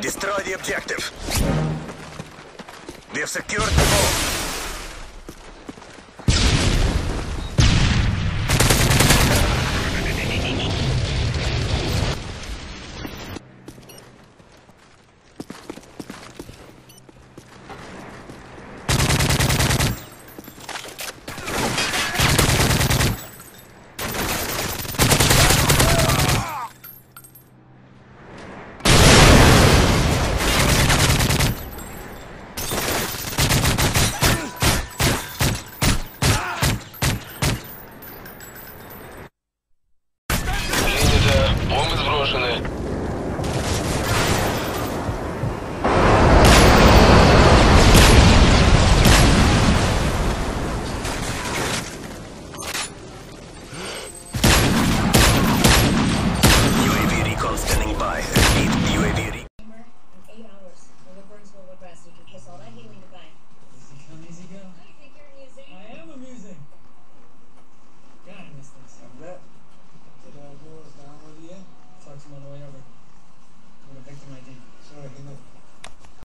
Destroy the objective. We have secured the bomb. брошены